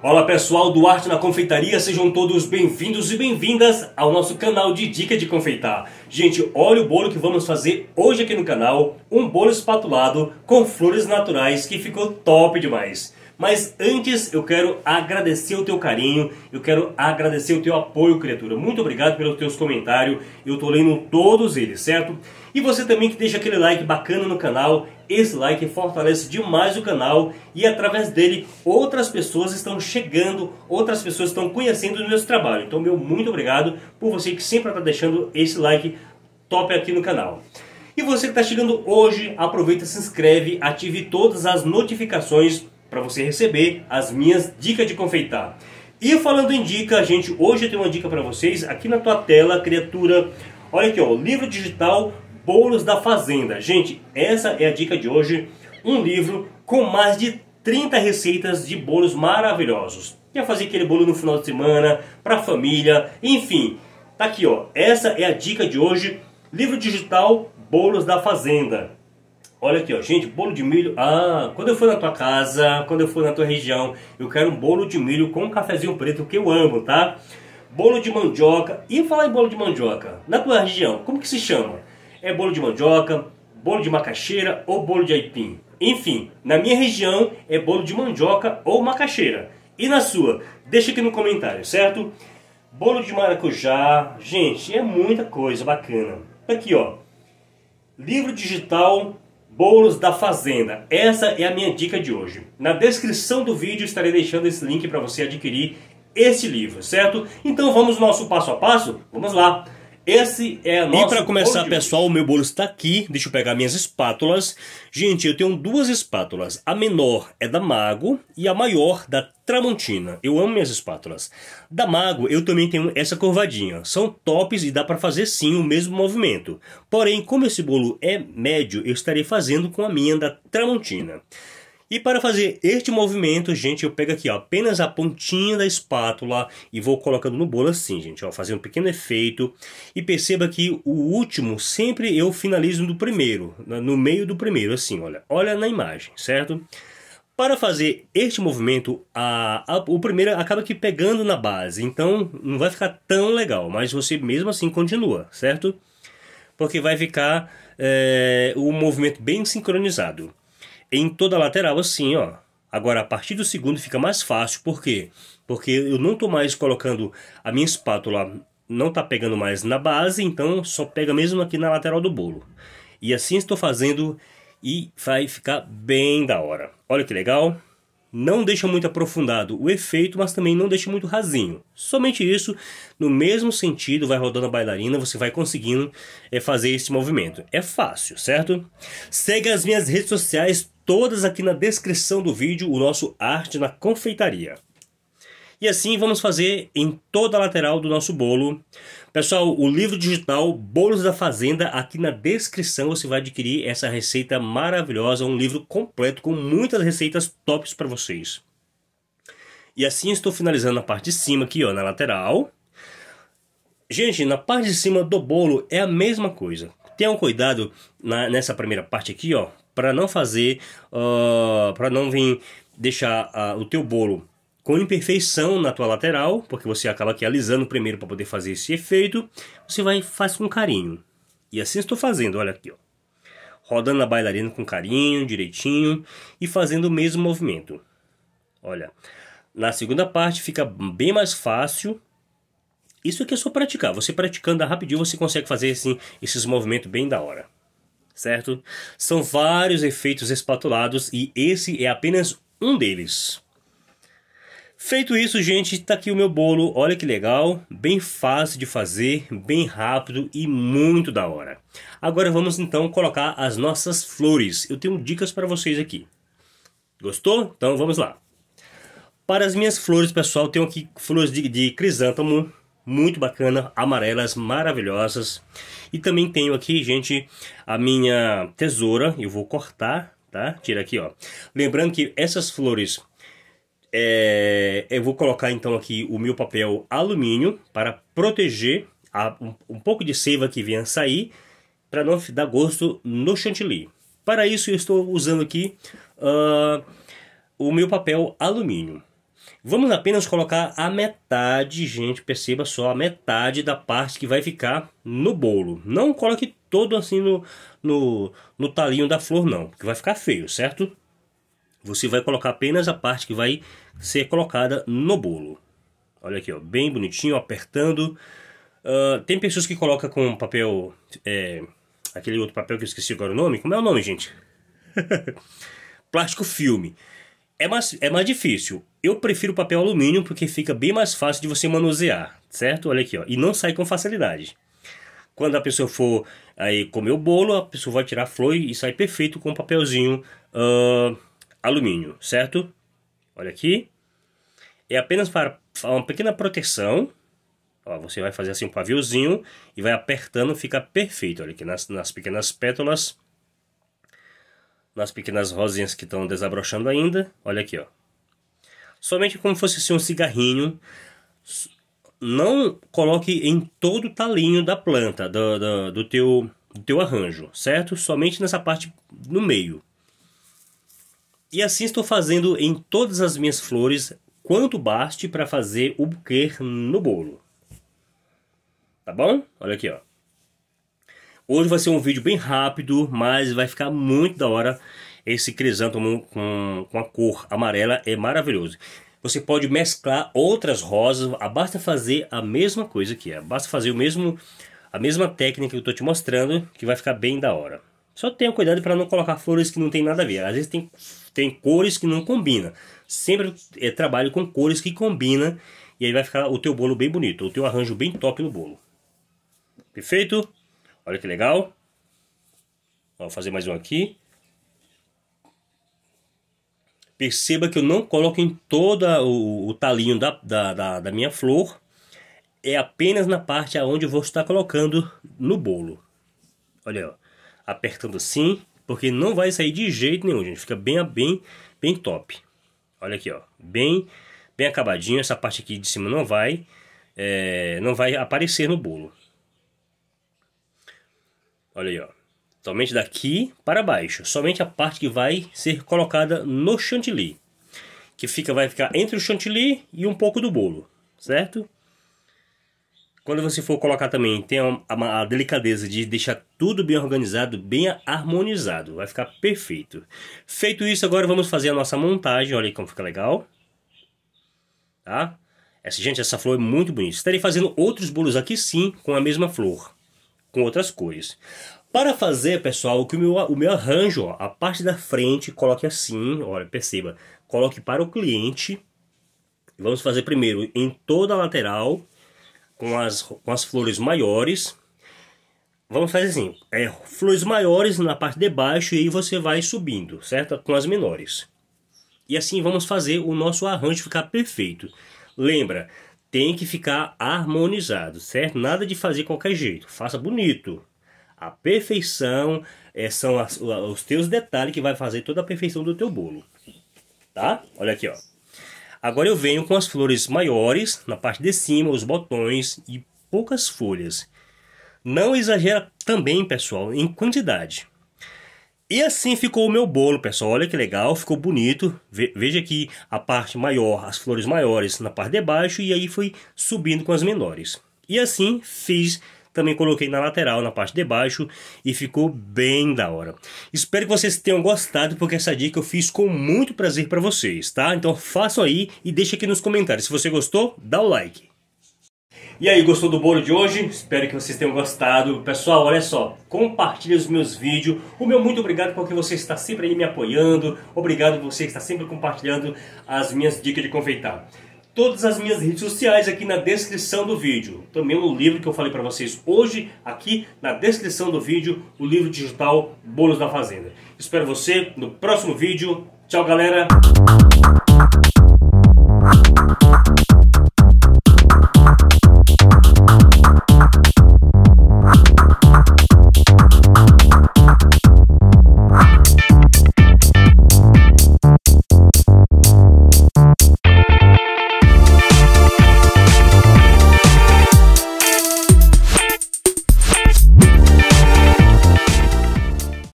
Olá pessoal do Arte na Confeitaria, sejam todos bem-vindos e bem-vindas ao nosso canal de Dica de Confeitar. Gente, olha o bolo que vamos fazer hoje aqui no canal, um bolo espatulado com flores naturais que ficou top demais. Mas antes eu quero agradecer o teu carinho, eu quero agradecer o teu apoio, criatura. Muito obrigado pelos teus comentários, eu estou lendo todos eles, certo? E você também que deixa aquele like bacana no canal, esse like fortalece demais o canal e através dele outras pessoas estão chegando, outras pessoas estão conhecendo o meu trabalho. Então meu muito obrigado por você que sempre está deixando esse like top aqui no canal. E você que está chegando hoje, aproveita, se inscreve, ative todas as notificações para você receber as minhas dicas de confeitar. E falando em dica, gente, hoje eu tenho uma dica para vocês aqui na tua tela, criatura. Olha aqui, ó, livro digital Bolos da Fazenda. Gente, essa é a dica de hoje, um livro com mais de 30 receitas de bolos maravilhosos. Quer fazer aquele bolo no final de semana, para a família, enfim. Tá aqui, ó. Essa é a dica de hoje, livro digital Bolos da Fazenda. Olha aqui, ó, gente, bolo de milho. Ah, quando eu for na tua casa, quando eu for na tua região, eu quero um bolo de milho com um cafezinho preto que eu amo, tá? Bolo de mandioca. E falar em bolo de mandioca, na tua região, como que se chama? É bolo de mandioca, bolo de macaxeira ou bolo de aipim? Enfim, na minha região é bolo de mandioca ou macaxeira. E na sua? Deixa aqui no comentário, certo? Bolo de maracujá. Gente, é muita coisa bacana. Aqui, ó. Livro digital Bolos da Fazenda. Essa é a minha dica de hoje. Na descrição do vídeo estarei deixando esse link para você adquirir esse livro, certo? Então vamos ao nosso passo a passo? Vamos lá! Esse é a nossa. E para começar, pessoal, o meu bolo está aqui. Deixa eu pegar minhas espátulas. Gente, eu tenho duas espátulas. A menor é da Mago e a maior da Tramontina. Eu amo minhas espátulas. Da Mago, eu também tenho essa curvadinha. São tops e dá para fazer sim o mesmo movimento. Porém, como esse bolo é médio, eu estarei fazendo com a minha da Tramontina. E para fazer este movimento, gente, eu pego aqui ó, apenas a pontinha da espátula e vou colocando no bolo assim, gente, ó, fazendo um pequeno efeito. E perceba que o último sempre eu finalizo no primeiro, no meio do primeiro, assim, olha. Olha na imagem, certo? Para fazer este movimento, a, a, o primeiro acaba aqui pegando na base, então não vai ficar tão legal, mas você mesmo assim continua, certo? Porque vai ficar é, o movimento bem sincronizado em toda a lateral assim, ó. Agora, a partir do segundo fica mais fácil, por quê? Porque eu não estou mais colocando a minha espátula, não está pegando mais na base, então só pega mesmo aqui na lateral do bolo. E assim estou fazendo e vai ficar bem da hora. Olha que legal! Não deixa muito aprofundado o efeito, mas também não deixa muito rasinho. Somente isso, no mesmo sentido, vai rodando a bailarina, você vai conseguindo é, fazer esse movimento. É fácil, certo? Segue as minhas redes sociais, todas aqui na descrição do vídeo, o nosso Arte na Confeitaria. E assim vamos fazer em toda a lateral do nosso bolo. Pessoal, o livro digital Bolos da Fazenda, aqui na descrição você vai adquirir essa receita maravilhosa, um livro completo com muitas receitas tops para vocês. E assim estou finalizando a parte de cima aqui, ó, na lateral. Gente, na parte de cima do bolo é a mesma coisa. Tenham cuidado na, nessa primeira parte aqui, ó, para não fazer, uh, para não vir deixar uh, o teu bolo com imperfeição na tua lateral, porque você acaba aqui alisando primeiro para poder fazer esse efeito, você vai faz com carinho. E assim estou fazendo, olha aqui, ó. Rodando a bailarina com carinho, direitinho e fazendo o mesmo movimento. Olha, na segunda parte fica bem mais fácil. Isso aqui é só praticar. Você praticando rapidinho você consegue fazer assim, esses movimentos bem da hora certo? São vários efeitos espatulados e esse é apenas um deles. Feito isso, gente, está aqui o meu bolo. Olha que legal, bem fácil de fazer, bem rápido e muito da hora. Agora vamos então colocar as nossas flores. Eu tenho dicas para vocês aqui. Gostou? Então vamos lá. Para as minhas flores, pessoal, tenho aqui flores de, de crisântemo, muito bacana, amarelas, maravilhosas. E também tenho aqui, gente, a minha tesoura, eu vou cortar, tá? Tira aqui, ó. Lembrando que essas flores, é, eu vou colocar então aqui o meu papel alumínio para proteger a, um, um, pouco de seiva que venha sair, para não dar gosto no chantilly. Para isso eu estou usando aqui uh, o meu papel alumínio. Vamos apenas colocar a metade, gente, perceba só, a metade da parte que vai ficar no bolo. Não coloque todo assim no, no, no talinho da flor não, porque vai ficar feio, certo? Você vai colocar apenas a parte que vai ser colocada no bolo. Olha aqui, ó, bem bonitinho, apertando. Uh, tem pessoas que colocam com papel, é, aquele outro papel que eu esqueci agora o nome. Como é o nome, gente? Plástico filme. É mais, é mais difícil. Eu prefiro papel alumínio porque fica bem mais fácil de você manusear, certo? Olha aqui, ó. E não sai com facilidade. Quando a pessoa for aí comer o bolo, a pessoa vai tirar a flor e sai perfeito com papelzinho uh, alumínio, certo? Olha aqui. É apenas para uma pequena proteção. Ó, você vai fazer assim um paviozinho e vai apertando, fica perfeito. Olha aqui nas, nas pequenas pétalas nas pequenas rosinhas que estão desabrochando ainda. Olha aqui, ó. Somente como fosse assim um cigarrinho. Não coloque em todo o talinho da planta, do, do, do, teu, do teu arranjo, certo? Somente nessa parte no meio. E assim estou fazendo em todas as minhas flores, quanto baste para fazer o buquê no bolo. Tá bom? Olha aqui, ó. Hoje vai ser um vídeo bem rápido, mas vai ficar muito da hora. Esse crisântemo com, com a cor amarela é maravilhoso. Você pode mesclar outras rosas, basta fazer a mesma coisa que é. Basta fazer o mesmo, a mesma técnica que eu estou te mostrando, que vai ficar bem da hora. Só tenha cuidado para não colocar flores que não tem nada a ver. Às vezes tem, tem cores que não combinam. Sempre é, trabalho com cores que combinam e aí vai ficar o teu bolo bem bonito, o teu arranjo bem top no bolo. Perfeito? Olha que legal. Vou fazer mais um aqui. Perceba que eu não coloco em todo o, o talinho da, da, da, da minha flor. É apenas na parte aonde eu vou estar colocando no bolo. Olha, ó, apertando assim, porque não vai sair de jeito nenhum, gente. Fica bem, bem, bem top. Olha aqui, ó, bem, bem acabadinho. Essa parte aqui de cima não vai, é, não vai aparecer no bolo. Olha aí, ó. Somente daqui para baixo. Somente a parte que vai ser colocada no chantilly. Que fica, vai ficar entre o chantilly e um pouco do bolo. Certo? Quando você for colocar também, tem a, a, delicadeza de deixar tudo bem organizado, bem harmonizado. Vai ficar perfeito. Feito isso, agora vamos fazer a nossa montagem. Olha aí como fica legal. Tá? Essa, gente, essa flor é muito bonita. Estarei fazendo outros bolos aqui sim, com a mesma flor com outras cores. Para fazer, pessoal, o que o meu, o meu arranjo, ó, a parte da frente, coloque assim, olha, perceba, coloque para o cliente. Vamos fazer primeiro em toda a lateral, com as, com as flores maiores. Vamos fazer assim, é, flores maiores na parte de baixo e aí você vai subindo, certo? Com as menores. E assim vamos fazer o nosso arranjo ficar perfeito. Lembra, tem que ficar harmonizado, certo? Nada de fazer qualquer jeito, faça bonito. A perfeição é, são as, os teus detalhes que vai fazer toda a perfeição do teu bolo, tá? Olha aqui, ó. Agora eu venho com as flores maiores na parte de cima, os botões e poucas folhas. Não exagera também, pessoal, em quantidade. E assim ficou o meu bolo, pessoal. Olha que legal, ficou bonito. Veja aqui a parte maior, as flores maiores na parte de baixo e aí foi subindo com as menores. E assim fiz, também coloquei na lateral, na parte de baixo e ficou bem da hora. Espero que vocês tenham gostado porque essa dica eu fiz com muito prazer para vocês, tá? Então façam aí e deixe aqui nos comentários. Se você gostou, dá o like. E aí, gostou do bolo de hoje? Espero que vocês tenham gostado. Pessoal, olha só, compartilhe os meus vídeos. O meu muito obrigado porque você está sempre aí me apoiando. Obrigado você que está sempre compartilhando as minhas dicas de confeitar. Todas as minhas redes sociais aqui na descrição do vídeo. Também o livro que eu falei para vocês hoje, aqui na descrição do vídeo, o livro digital Bolos da Fazenda. Espero você no próximo vídeo. Tchau, galera!